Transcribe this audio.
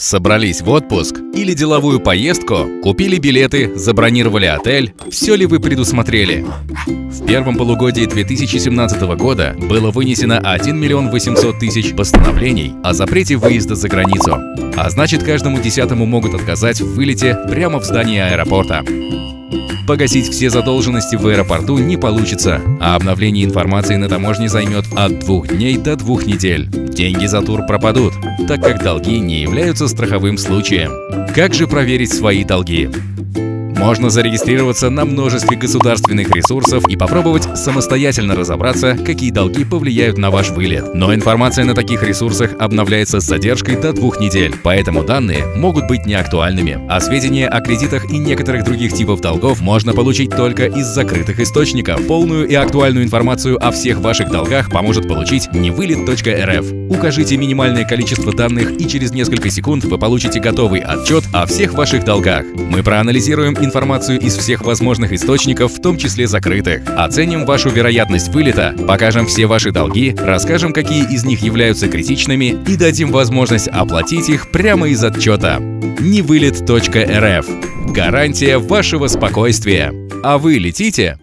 Собрались в отпуск или деловую поездку, купили билеты, забронировали отель, все ли вы предусмотрели? В первом полугодии 2017 года было вынесено 1 миллион 800 тысяч постановлений о запрете выезда за границу. А значит, каждому десятому могут отказать в вылете прямо в здании аэропорта. Погасить все задолженности в аэропорту не получится, а обновление информации на таможне займет от двух дней до двух недель. Деньги за тур пропадут, так как долги не являются страховым случаем. Как же проверить свои долги? Можно зарегистрироваться на множестве государственных ресурсов и попробовать самостоятельно разобраться, какие долги повлияют на ваш вылет. Но информация на таких ресурсах обновляется с задержкой до двух недель, поэтому данные могут быть неактуальными. А сведения о кредитах и некоторых других типов долгов можно получить только из закрытых источников. Полную и актуальную информацию о всех ваших долгах поможет получить невылет.рф. Укажите минимальное количество данных и через несколько секунд вы получите готовый отчет о всех ваших долгах. Мы проанализируем информацию информацию из всех возможных источников, в том числе закрытых. Оценим вашу вероятность вылета, покажем все ваши долги, расскажем, какие из них являются критичными и дадим возможность оплатить их прямо из отчета. Невылет.рф. Гарантия вашего спокойствия. А вы летите?